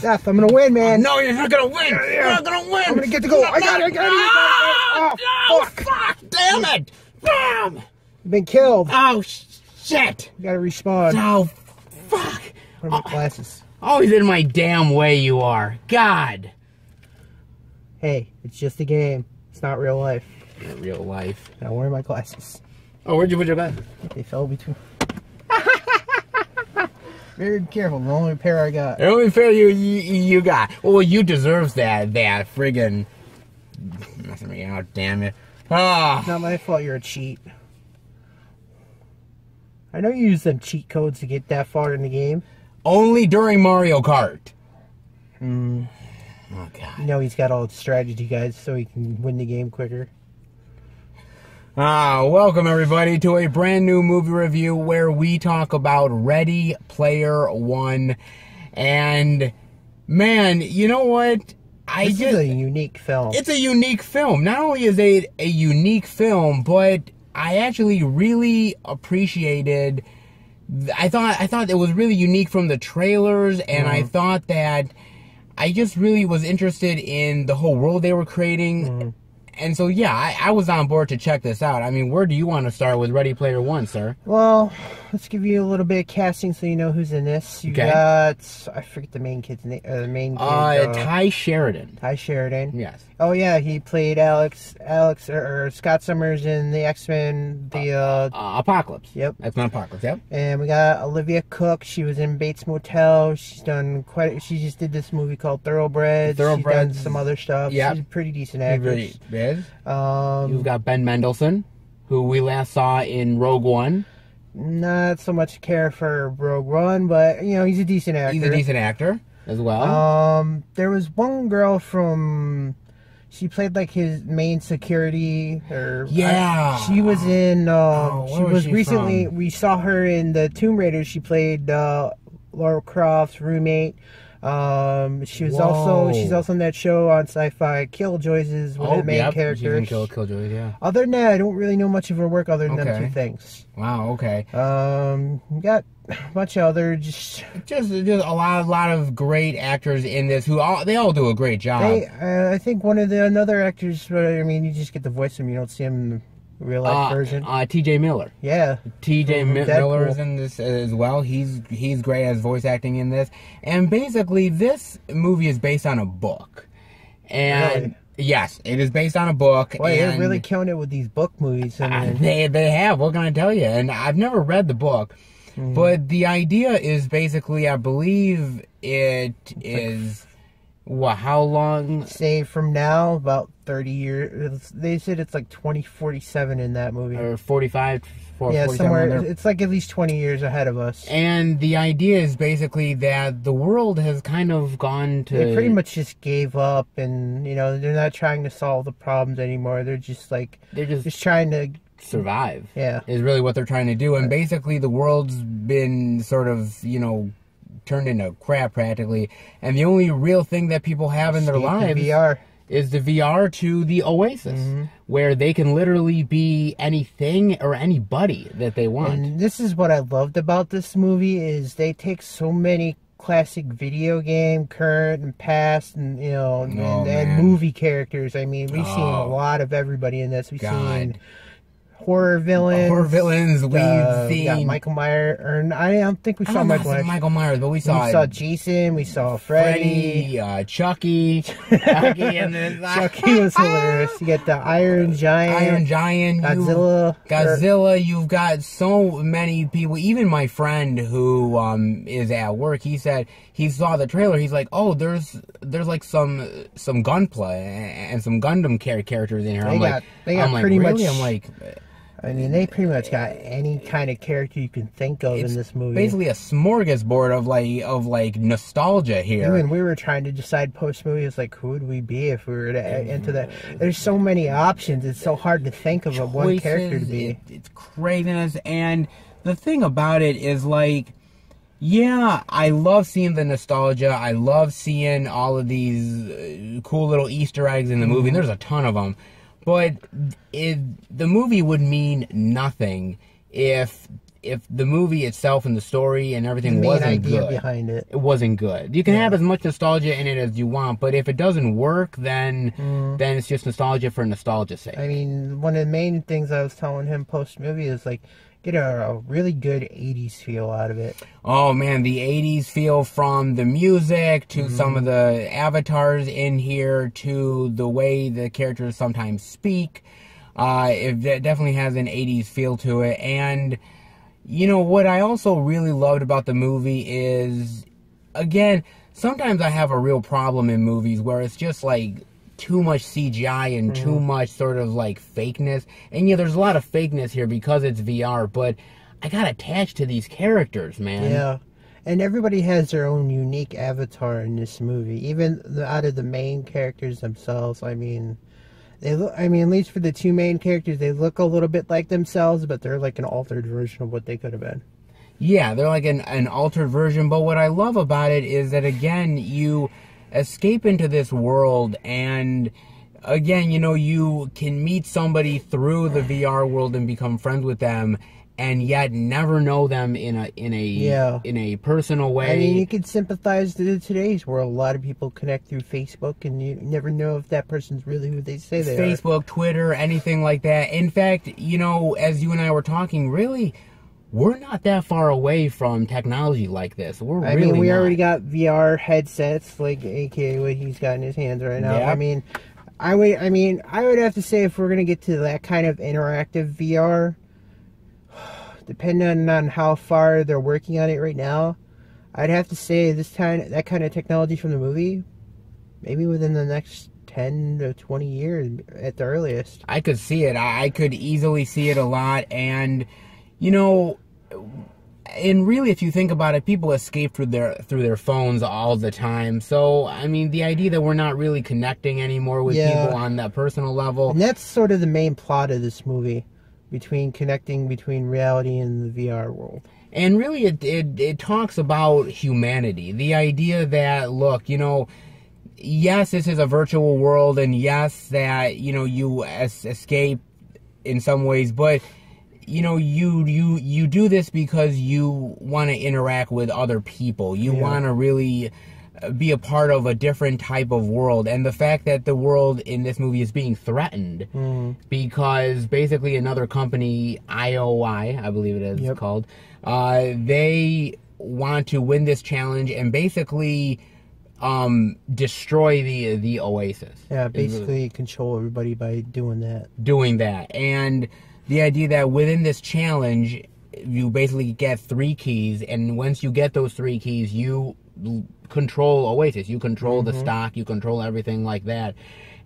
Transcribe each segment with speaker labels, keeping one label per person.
Speaker 1: Seth, I'm gonna win, man.
Speaker 2: No, you're not gonna win. You're not gonna win.
Speaker 1: I'm gonna get the goal. I got it. I got it. I got it.
Speaker 2: Oh,
Speaker 1: Oh,
Speaker 2: fuck. fuck. Damn it. Bam.
Speaker 1: You've been killed.
Speaker 2: Oh, shit.
Speaker 1: You gotta respawn.
Speaker 2: Oh, fuck.
Speaker 1: What are my glasses?
Speaker 2: Oh, Always in my damn way you are. God.
Speaker 1: Hey, it's just a game. It's not real life.
Speaker 2: In real life.
Speaker 1: Now where are my glasses?
Speaker 2: Oh, where'd you put your glasses?
Speaker 1: They fell between. Very careful. The only pair I got.
Speaker 2: The only pair you, you you got. Well, you deserves that that friggin' messing me out. Damn it. Ah.
Speaker 1: It's not my fault. You're a cheat. I know you use them cheat codes to get that far in the game.
Speaker 2: Only during Mario Kart.
Speaker 1: Hmm.
Speaker 2: Oh God.
Speaker 1: You know he's got all the strategy guys so he can win the game quicker.
Speaker 2: Ah, welcome everybody to a brand new movie review where we talk about Ready Player One. And man, you know what? I
Speaker 1: This
Speaker 2: just
Speaker 1: is a unique film.
Speaker 2: it's a unique film. Not only is it a unique film, but I actually really appreciated. I thought I thought it was really unique from the trailers, and I thought that I just really was interested in the whole world they were creating. And so, yeah, I, I was on board to check this out. I mean, where do you want to start with Ready Player One, sir?
Speaker 1: Well, let's give you a little bit of casting so you know who's in this. You
Speaker 2: Okay.
Speaker 1: got I forget the main kid's name. Uh, the main kid.
Speaker 2: Uh,
Speaker 1: uh,
Speaker 2: Tye Sheridan.
Speaker 1: Tye Sheridan.
Speaker 2: Yes.
Speaker 1: Oh yeah, he played Alex, Alex or, or Scott Summers in the X Men. The uh,
Speaker 2: Uh, Apocalypse.
Speaker 1: Yep.
Speaker 2: That's not Apocalypse. Yep.
Speaker 1: and we got Olivia Cooke. She was in Bates Motel. She's done quite. She just did this movie called Thoroughbreds. She's done
Speaker 2: Thoroughbreds.
Speaker 1: some other stuff.
Speaker 2: Yep.
Speaker 1: She's a pretty decent actress.
Speaker 2: really.
Speaker 1: Um,
Speaker 2: You've got Ben Mendelsohn, who we last saw in Rogue One.
Speaker 1: not so much care for Rogue One, but you know he's a decent actor.
Speaker 2: He's a decent actor as well.
Speaker 1: Um, there was one girl from. She played like his main security, or
Speaker 2: Yeah.
Speaker 1: I- she was in. Um,
Speaker 2: Oh,
Speaker 1: she
Speaker 2: was
Speaker 1: was
Speaker 2: she
Speaker 1: recently.
Speaker 2: from?
Speaker 1: We saw her in the Tomb Raider. She played uh, Laura Croft's roommate. Um, she was also she's also in that show on Sci-Fi, Killjoys is one of the main
Speaker 2: Oh, yep. She's in
Speaker 1: characters.
Speaker 2: Kill, Killjoy, yeah.
Speaker 1: Other than that, I don't really know much of her work other than them
Speaker 2: Okay.
Speaker 1: two things.
Speaker 2: Wow. Okay.
Speaker 1: Um, got a bunch of other just
Speaker 2: Just, just a lot, a lot of great actors in this who all they all do a great job.
Speaker 1: They, uh, I think one of the another actors. but, I mean, you just get the voice of him. You don't see him in the real life
Speaker 2: uh,
Speaker 1: version.
Speaker 2: uh, T.J. Miller.
Speaker 1: yeah,
Speaker 2: T.J. Mi- Miller is in this as well. He's he's great as voice acting in this. And basically, this movie is based on a book. And
Speaker 1: Really?
Speaker 2: yes, it is based on a book.
Speaker 1: boy, they're really killing it with these book movies. I
Speaker 2: Uh, they they have. What can I tell you? And I've never read the book,
Speaker 1: Mm-hmm.
Speaker 2: but the idea is basically, I believe it is. What? How long?
Speaker 1: say from now about thirty years. They said it's like twenty forty seven in that movie.
Speaker 2: Or forty-five? Four,
Speaker 1: yeah, somewhere. It's like at least twenty years ahead of us.
Speaker 2: And the idea is basically that the world has kind of gone to.
Speaker 1: They pretty much just gave up, and you know they're not trying to solve the problems anymore. They're just like
Speaker 2: They're just
Speaker 1: just trying to.
Speaker 2: Survive.
Speaker 1: Yeah.
Speaker 2: Is really what they're trying to do. And basically, the world's been sort of, you know, turned into crap practically. And the only real thing that people have in their lives
Speaker 1: VR.
Speaker 2: is the VR to the Oasis,
Speaker 1: Mm-hmm.
Speaker 2: where they can literally be anything or anybody that they want.
Speaker 1: And this is what I loved about this movie is they take so many classic video game, current and past, and you know, and,
Speaker 2: Oh,
Speaker 1: and
Speaker 2: man.
Speaker 1: movie characters. I mean, we've seen a
Speaker 2: Oh.
Speaker 1: lot of everybody in this. We've
Speaker 2: God.
Speaker 1: seen horror villains.
Speaker 2: Horror villains, we've
Speaker 1: uh, we
Speaker 2: seen
Speaker 1: got Michael Myers, or I don't think we saw Michael Myers.
Speaker 2: Michael Myers, but we
Speaker 1: we
Speaker 2: saw,
Speaker 1: saw Jason. We saw Freddy.
Speaker 2: Freddy, uh, Chucky, Chucky, and then
Speaker 1: Chucky was hilarious. You get the Iron Giant,
Speaker 2: Iron Giant, you-
Speaker 1: Godzilla.
Speaker 2: Godzilla, you've got so many people. Even my friend who um is at work, he said he saw the trailer. He's like, "Oh, there's there's like some some gunplay and some Gundam characters in here."
Speaker 1: They
Speaker 2: I'm
Speaker 1: got-
Speaker 2: like,
Speaker 1: they got
Speaker 2: I'm like,
Speaker 1: pretty
Speaker 2: really?
Speaker 1: much-
Speaker 2: I'm like,
Speaker 1: I mean, they pretty much got any kind of character you can think of
Speaker 2: it's
Speaker 1: in this movie.
Speaker 2: basically a smorgasbord of like of like nostalgia here.
Speaker 1: Even we were trying to decide post movie, it's like, who would we be if we were to enter that? There's so many options. It's so hard to think of a one character to be.
Speaker 2: it- it's craziness, and the thing about it is like, yeah, I love seeing the nostalgia. I love seeing all of these uh, cool little Easter eggs in the movie. And there's a ton of them, but it, the movie would mean nothing if if the movie itself and the story and everything wasn't good,
Speaker 1: behind it.
Speaker 2: it wasn't good. You can
Speaker 1: Yeah.
Speaker 2: have as much nostalgia in it as you want, but if it doesn't work, then
Speaker 1: Mm.
Speaker 2: then it's just nostalgia for nostalgia's sake.
Speaker 1: I mean, one of the main things I was telling him post movie is like get a, a really good '80s feel out of it.
Speaker 2: Oh man, the 80s feel from the music to some of the avatars in here to the way the characters sometimes speak. Uh, it de- definitely has an 80s feel to it. And, you know, what I also really loved about the movie is, again, sometimes I have a real problem in movies where it's just like too much CGI and too mm-hmm. much sort of like fakeness. And yeah, there's a lot of fakeness here because it's VR, but I got attached to these characters, man.
Speaker 1: Yeah. And everybody has their own unique avatar in this movie. Even the, out of the main characters themselves, I mean, they look. I mean, at least for the two main characters, they look a little bit like themselves, but they're like an altered version of what they could have been.
Speaker 2: Yeah, they're like an, an altered version. But what I love about it is that, again, you escape into this world and. Again, you know, you can meet somebody through the VR world and become friends with them, and yet never know them in a in a
Speaker 1: Yeah.
Speaker 2: in a personal way.
Speaker 1: I mean, you can sympathize to today's world. A lot of people connect through Facebook, and you never know if that person's really who they say they are.
Speaker 2: Facebook, Twitter, anything like that. In fact, you know, as you and I were talking, really, we're not that far away from technology like this. We're
Speaker 1: I
Speaker 2: really
Speaker 1: mean, we
Speaker 2: not.
Speaker 1: already got VR headsets, like AKA what he's got in his hands right now.
Speaker 2: Yep.
Speaker 1: I mean, I would, I mean, I would have to say if we're gonna get to that kind of interactive VR, depending on how far they're working on it right now, I'd have to say this time that kind of technology from the movie, maybe within the next ten to twenty years at the earliest.
Speaker 2: I could see it. I, I could easily see it a lot. And, you know, and really, if you think about it, people escape through their through their phones all the time. So, I mean, the idea that we're not really connecting anymore with
Speaker 1: Yeah.
Speaker 2: people on that personal level.
Speaker 1: And that's sort of the main plot of this movie, between connecting between reality and the VR world.
Speaker 2: And really, it, it, it talks about humanity. The idea that, look, you know, yes, this is a virtual world, and yes, that, you know, you es- escape in some ways, but, you know, you, you, you do this because you want to interact with other people. You
Speaker 1: Yeah.
Speaker 2: want to really uh, be a part of a different type of world. And the fact that the world in this movie is being threatened
Speaker 1: Mm.
Speaker 2: because basically another company, IOI, I believe it is
Speaker 1: Yep.
Speaker 2: called, uh, they want to win this challenge and basically um, destroy the the Oasis.
Speaker 1: Yeah,
Speaker 2: Is really
Speaker 1: basically control everybody by doing that.
Speaker 2: doing that, and the idea that within this challenge, you basically get three keys, and once you get those three keys, you control Oasis. You control the stock. You control everything like that.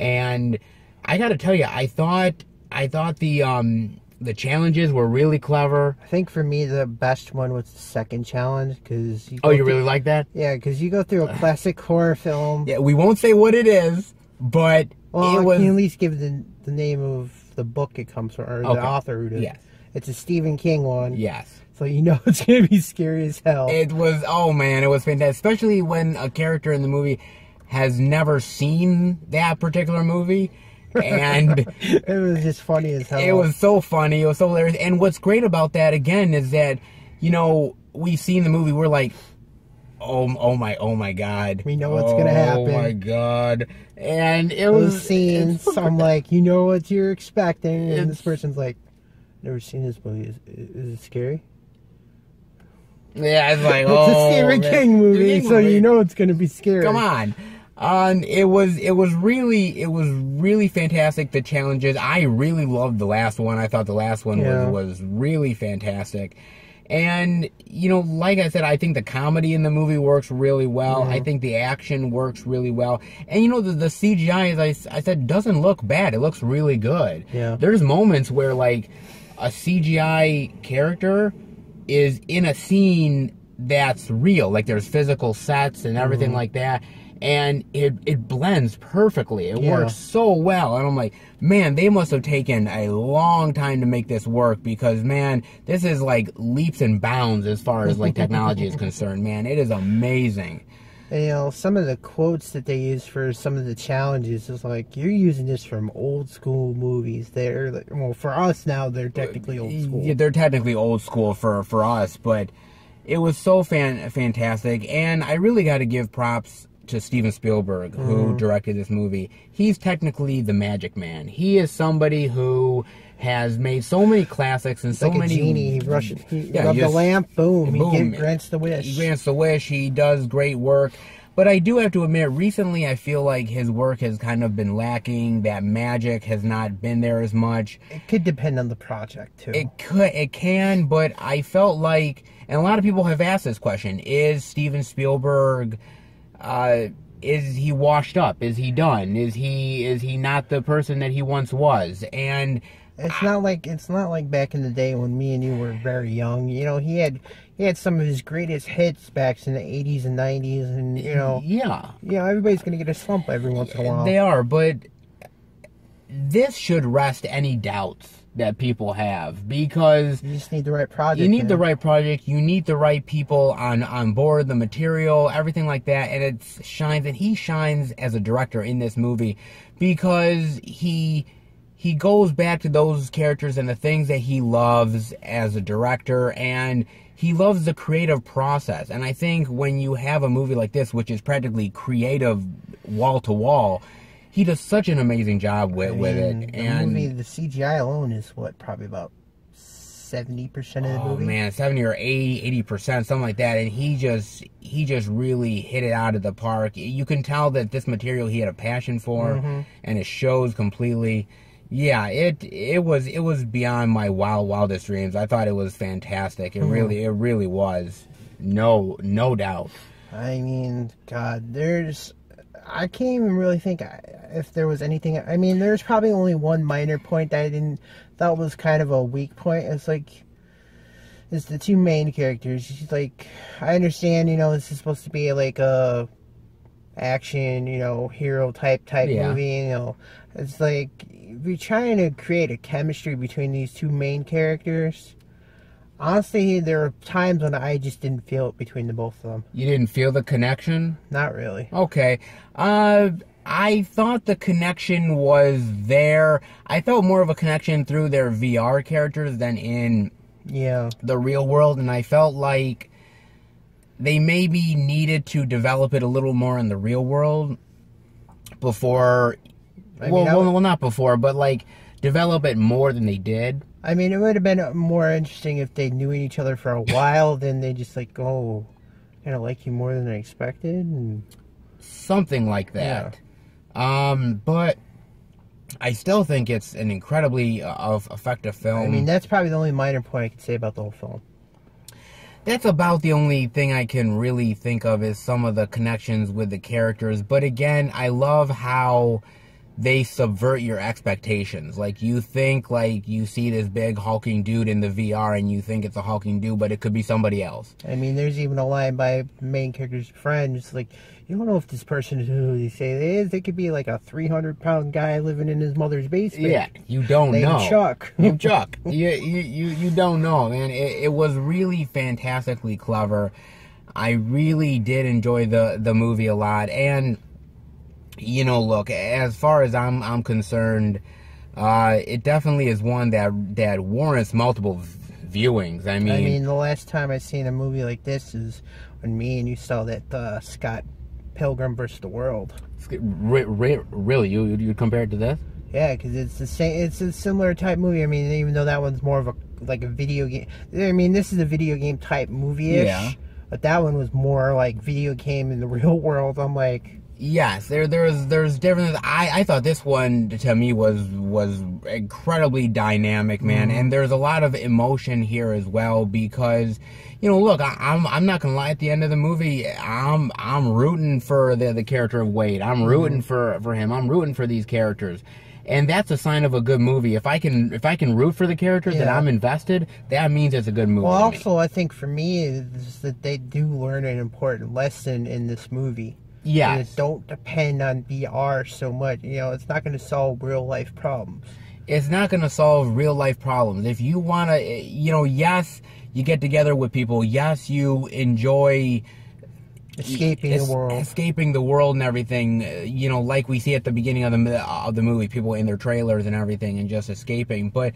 Speaker 2: And I got to tell you, I thought I thought the um the challenges were really clever.
Speaker 1: I think for me the best one was the second challenge because
Speaker 2: Oh, you really like that?
Speaker 1: yeah because you go through a classic horror film.
Speaker 2: Yeah, we won't say what it is, but
Speaker 1: Well,
Speaker 2: it was
Speaker 1: can at least give the the name of the book it comes from or
Speaker 2: Okay.
Speaker 1: the author. Who did.
Speaker 2: Yes.
Speaker 1: It's a Stephen King one.
Speaker 2: yes.
Speaker 1: So you know it's gonna be scary as hell.
Speaker 2: It was oh man, it was fantastic, especially when a character in the movie has never seen that particular movie. And
Speaker 1: it was just funny as hell.
Speaker 2: it was so funny, it was so hilarious. And what's great about that again is that, you know, we've seen the movie, we're like, Oh, oh my, oh my God!
Speaker 1: We know what's gonna happen.
Speaker 2: Oh my God! And it
Speaker 1: those
Speaker 2: was
Speaker 1: scenes. So I'm like, you know what you're expecting, and this person's like, never seen this movie. Is, is it scary?
Speaker 2: Yeah, it's like
Speaker 1: It's
Speaker 2: oh,
Speaker 1: a Stephen
Speaker 2: man.
Speaker 1: King movie,
Speaker 2: King
Speaker 1: so
Speaker 2: movie.
Speaker 1: you know it's gonna be scary.
Speaker 2: Come on. Um, it was it was really it was really fantastic. The challenges I really loved the last one. I thought the last one
Speaker 1: Yeah.
Speaker 2: was was really fantastic. And you know, like I said, I think the comedy in the movie works really well. I think the action works really well. And you know, the, the CGI, as I, I said, doesn't look bad. It looks really good.
Speaker 1: Yeah.
Speaker 2: There's moments where like a CGI character is in a scene that's real. Like there's physical sets and everything mm-hmm. like that. And it, it blends perfectly. It
Speaker 1: Yeah.
Speaker 2: works so well. And I'm like, man, they must have taken a long time to make this work because, man, this is like leaps and bounds as far as like technology is concerned, man. It is amazing.
Speaker 1: And, you know, some of the quotes that they use for some of the challenges is like, you're using this from old school movies. They're, like, well, for us now, they're technically old uh, school.
Speaker 2: Yeah, they're technically old school for for us, but it was so fan fantastic, and I really got to give props to Steven Spielberg, who
Speaker 1: Mm-hmm.
Speaker 2: directed this movie. He's technically the magic man. He is somebody who has made so many classics and so
Speaker 1: like a
Speaker 2: many
Speaker 1: genie. He rushes, he
Speaker 2: Yeah,
Speaker 1: the lamp, boom,
Speaker 2: boom.
Speaker 1: he grants the wish.
Speaker 2: He grants the wish. He does great work. But I do have to admit, recently I feel like his work has kind of been lacking. That magic has not been there as much.
Speaker 1: It could depend on the project, too.
Speaker 2: It could, it can, but I felt like, and a lot of people have asked this question: Is Steven Spielberg, uh, is he washed up? Is he done? Is he is he not the person that he once was? And
Speaker 1: It's not like it's not like back in the day when me and you were very young. You know, he had he had some of his greatest hits back in the eighties and nineties, and you know,
Speaker 2: yeah,
Speaker 1: you know, everybody's gonna get a slump every once in a while.
Speaker 2: They are, but this should rest any doubts that people have because
Speaker 1: you just need the right project.
Speaker 2: you need the right project, you need the right people on on board, the material, everything like that, and it shines. And he shines as a director in this movie because he he goes back to those characters and the things that he loves as a director and he loves the creative process and i think when you have a movie like this which is practically creative wall to wall he does such an amazing job with,
Speaker 1: I
Speaker 2: with it
Speaker 1: the
Speaker 2: and
Speaker 1: movie, the CGI alone is what probably about seventy percent of the
Speaker 2: Oh
Speaker 1: movie.
Speaker 2: man, seventy or 80 percent, something like that, and he just he just really hit it out of the park. You can tell that this material he had a passion for,
Speaker 1: Mm-hmm.
Speaker 2: and it shows completely. Yeah, it it was it was beyond my wild wildest dreams. I thought it was fantastic. It really it really was. No no doubt.
Speaker 1: I mean, God, there's. I can't even really think uh, if there was anything. I mean, there's probably only one minor point that I didn't thought was kind of a weak point. It's like, it's the two main characters. She's like, I understand, you know, this is supposed to be like a action, you know, hero type type
Speaker 2: Yeah.
Speaker 1: movie. You know, it's like if you're trying to create a chemistry between these two main characters. Honestly, there are times when I just didn't feel it between the both of them.
Speaker 2: You didn't feel the connection?
Speaker 1: Not really.
Speaker 2: Okay. Uh I thought the connection was there. I felt more of a connection through their VR characters than in
Speaker 1: Yeah.
Speaker 2: the real world and I felt like they maybe needed to develop it a little more in the real world before
Speaker 1: I
Speaker 2: well,
Speaker 1: mean, I
Speaker 2: well, well not before but like develop it more than they did
Speaker 1: I mean, it would have been more interesting if they knew each other for a while. Then they just like, oh, kind of like you more than I expected. And
Speaker 2: something like that Yeah. um but I still think it's an incredibly uh, effective film
Speaker 1: I mean, that's probably the only minor point I could say about the whole film.
Speaker 2: that's about the only thing I can really think of is some of the connections with the characters. But again, I love how they subvert your expectations. Like you think like you see this big hulking dude in the VR and you think it's a hulking dude, but it could be somebody else.
Speaker 1: I mean, there's even a line by main character's friend, just like, you don't know if this person is who they say they is. They could be like a 300 pound guy living in his mother's basement.
Speaker 2: Yeah, you don't
Speaker 1: Named
Speaker 2: know.
Speaker 1: Chuck.
Speaker 2: you Chuck. You, you you you don't know, man. It, it was really fantastically clever. I really did enjoy the the movie a lot, and you know, look, as far as I'm I'm concerned, uh, it definitely is one that that warrants multiple viewings. I mean,
Speaker 1: I mean, the last time I seen a movie like this is when me and you saw that uh, Scott Pilgrim versus the World.
Speaker 2: re- re- really, you you compare it to this?
Speaker 1: Yeah, because it's the same. It's a similar type movie. I mean, even though that one's more of a like a video game. I mean, this is a video game type movie ish.
Speaker 2: Yeah.
Speaker 1: But that one was more like video game in the real world. I'm like,
Speaker 2: Yes, there there's there's different. I I thought this one to me was was incredibly dynamic, man, mm-hmm. and there's a lot of emotion here as well because. You know, look, I, I'm I'm not gonna lie. At the end of the movie, I'm I'm rooting for the the character of Wade. I'm mm-hmm. rooting for for him. I'm rooting for these characters, and that's a sign of a good movie. If I can if I can root for the characters that I'm invested, that means it's a good movie.
Speaker 1: well, also I think for me is that they do learn an important lesson in this movie. It don't depend on VR so much. You know, it's not going to solve real life problems.
Speaker 2: it's not going to solve real life problems. If you want to, you know, yes, you get together with people. Yes, you enjoy
Speaker 1: Escaping the world.
Speaker 2: escaping the world and everything. uh, You know, like we see at the beginning of the of the movie, people in their trailers and everything, and just escaping. But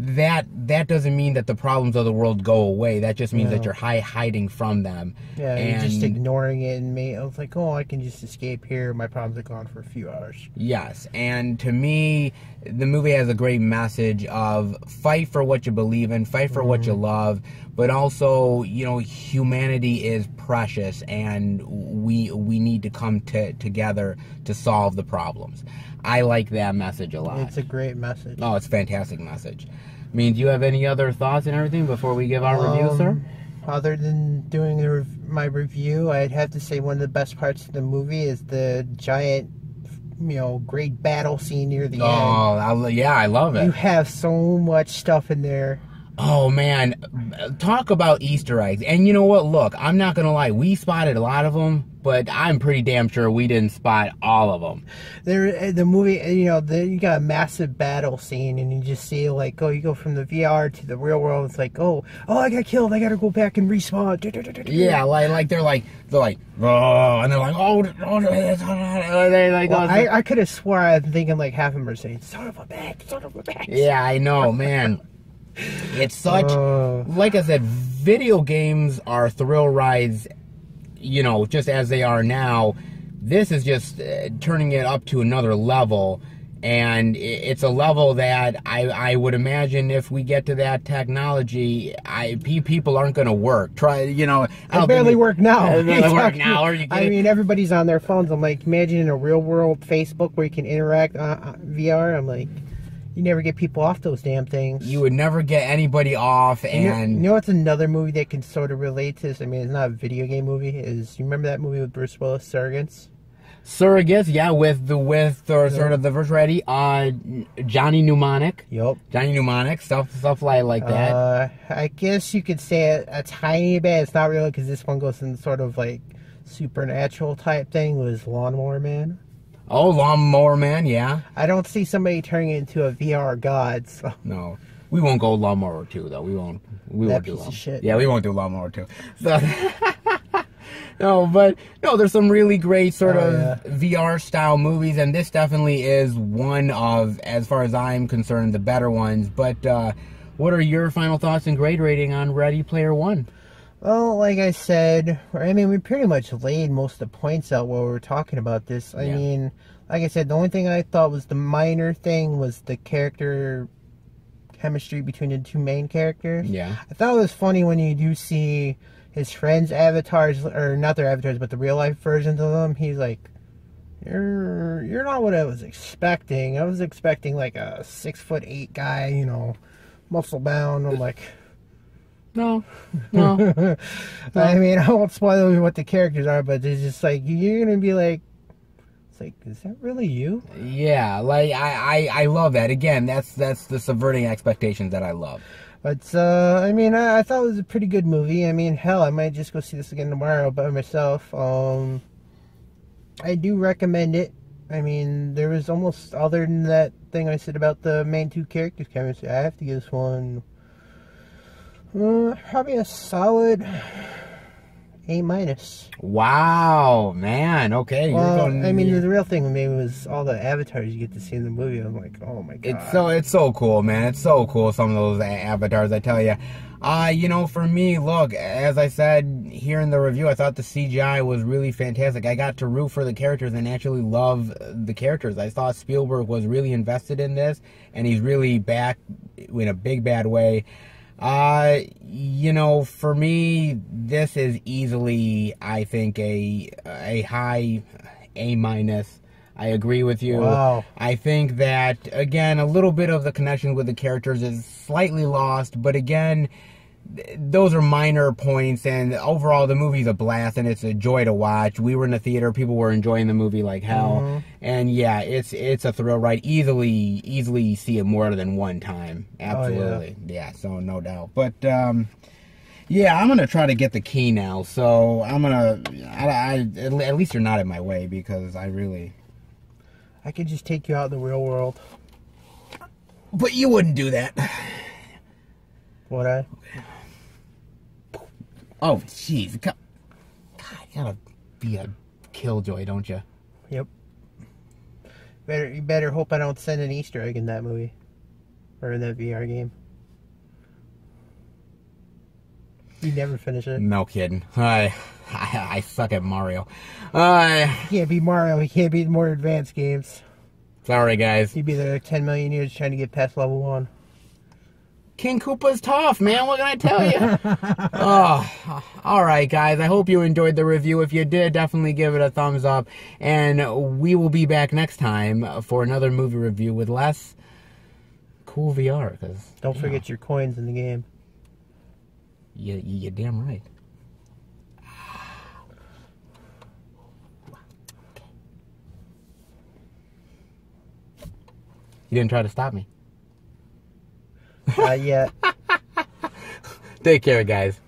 Speaker 2: that that doesn't mean that the problems of the world go away. That just means that you're high hiding from them.
Speaker 1: Yeah,
Speaker 2: and
Speaker 1: you're just ignoring it, and me, I was like, oh, I can just escape here. My problems are gone for a few hours.
Speaker 2: Yes, and to me, the movie has a great message of fight for what you believe in, fight for what you mm-hmm. love, but also, you know, humanity is precious, and we we need to come to, together to solve the problems. I like that message a lot.
Speaker 1: It's a great message.
Speaker 2: oh, it's a fantastic message. I mean, do you have any other thoughts and everything before we give our review, sir?
Speaker 1: Um, Other than doing rev- my review, I'd have to say one of the best parts of the movie is the giant, you know, great battle scene near the end.
Speaker 2: Oh, yeah, I love it.
Speaker 1: You have so much stuff in there.
Speaker 2: Oh man, talk about Easter eggs. And you know what? Look, I'm not gonna lie. We spotted a lot of them, but I'm pretty damn sure we didn't spot all of them.
Speaker 1: There, the movie, you know, the, you got a massive battle scene, and you just see like, oh, you go from the VR to the real world. It's like, oh, oh, I got killed. I got to go back and respawn.
Speaker 2: Yeah, like like they're like they're like oh, and they're like oh, oh they like
Speaker 1: Well, I, I could have swore I was thinking like half of them were saying, "Son of a bitch, son of a bitch."
Speaker 2: yeah, I know, man. It's such
Speaker 1: Uh.
Speaker 2: like I said, video games are thrill rides, you know, just as they are now. This is just uh, turning it up to another level, and it's a level that I, I would imagine if we get to that technology, I people aren't going to work. Try, you know, I
Speaker 1: I
Speaker 2: think
Speaker 1: barely work now.
Speaker 2: It barely work now. Are you
Speaker 1: I mean, everybody's on their phones. I'm like, imagine in a real world Facebook where you can interact on on VR. I'm like, you never get people off those damn things.
Speaker 2: you would never get anybody off,
Speaker 1: You know,
Speaker 2: and
Speaker 1: you know what's another movie that can sort of relate to this? I mean, it's not a video game movie. Is you remember that movie with Bruce Willis, Surrogates?
Speaker 2: surrogates, yeah, with the with or sort of the reality, uh, Johnny Mnemonic.
Speaker 1: Yup.
Speaker 2: Johnny Mnemonic, stuff stuff like like that.
Speaker 1: Uh, I guess you could say a, a tiny bit. It's not really because this one goes in sort of like supernatural type thing. Was Lawnmower Man?
Speaker 2: Oh, Lawnmower Man, yeah.
Speaker 1: I don't see somebody turning it into a VR god. So
Speaker 2: No, we won't go Lawnmower Two though. We won't. We
Speaker 1: That
Speaker 2: won't do
Speaker 1: piece of shit.
Speaker 2: Yeah, we won't do Lawnmower Two. So. No, but no, there's some really great sort
Speaker 1: Oh,
Speaker 2: of
Speaker 1: yeah.
Speaker 2: VR style movies, and this definitely is one of, as far as I'm concerned, the better ones. But uh, what are your final thoughts and grade rating on Ready Player One?
Speaker 1: Well, like I said, I mean, we pretty much laid most of the points out while we were talking about this. I
Speaker 2: Yeah.
Speaker 1: mean, like I said, the only thing I thought was the minor thing was the character chemistry between the two main characters.
Speaker 2: Yeah.
Speaker 1: I thought it was funny when you do see his friends' avatars, or not their avatars, but the real life versions of them. He's like, "You're you're not what I was expecting. I was expecting like a six foot eight guy, you know, muscle bound." I'm like.
Speaker 2: No, no.
Speaker 1: I mean, I won't spoil what the characters are, but it's just like you're gonna be like, it's like, is that really you?
Speaker 2: yeah, like I, I, I love that. Again, that's that's the subverting expectations that I love.
Speaker 1: But uh, I mean, I, I thought it was a pretty good movie. I mean, hell, I might just go see this again tomorrow by myself. Um, I do recommend it. I mean, there was almost other than that thing I said about the main two characters chemistry. I have to give this one uh, probably a solid A minus.
Speaker 2: Wow, man. Okay, you're
Speaker 1: Well,
Speaker 2: going.
Speaker 1: I mean, the real thing maybe was all the avatars you get to see in the movie. I'm like, oh my god.
Speaker 2: It's so it's so cool, man. It's so cool. Some of those avatars, I tell you. Uh, you know, for me, look, as I said here in the review, I thought the CGI was really fantastic. I got to root for the characters and actually love the characters. I thought Spielberg was really invested in this, and he's really back in a big bad way. Uh, you know, for me, this is easily, I think, a a high A minus. I agree with you.
Speaker 1: Wow.
Speaker 2: I think that again, a little bit of the connection with the characters is slightly lost, but again, those are minor points. And overall, the movie's a blast and it's a joy to watch. We were in the theater; people were enjoying the movie like hell. And yeah, it's it's a thrill ride. Easily, easily see it more than one time. Absolutely, yeah. So no doubt. But um, yeah, I'm gonna try to get the key now. So I'm gonna. I, I at least you're not in my way because I really.
Speaker 1: I could just take you out in the real world.
Speaker 2: But you wouldn't do that.
Speaker 1: Would I?
Speaker 2: Oh, jeez. God, you gotta be a killjoy, don't you?
Speaker 1: Yep. Better you better hope I don't send an Easter egg in that movie. Or in that VR game. You never finish it.
Speaker 2: No kidding. I I, I suck at Mario. Uh,
Speaker 1: He can't beat Mario, he can't beat more advanced games.
Speaker 2: sorry guys.
Speaker 1: He'd be there 10 million years trying to get past level 1.
Speaker 2: King Koopa's tough, man. What can I tell you? oh, all right, guys. I hope you enjoyed the review. If you did, definitely give it a thumbs up. And we will be back next time for another movie review with less cool VR. Because
Speaker 1: Don't forget your coins in the game.
Speaker 2: you, you, you're damn right. You didn't try to stop me.
Speaker 1: Not yet.
Speaker 2: Take care, guys.